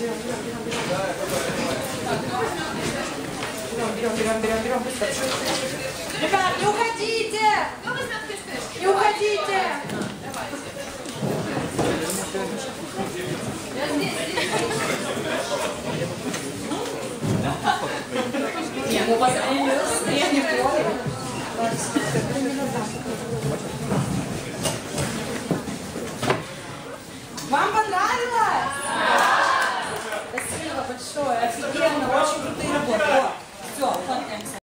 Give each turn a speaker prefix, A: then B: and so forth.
A: Берем, берем, берем, берем, берем, быстро. Ребят, не уходите! Не уходите! Нет, ну последний раз я не помню. Вам понравилось? большое, офигенно, очень крутые работы. Все, фоткаемся.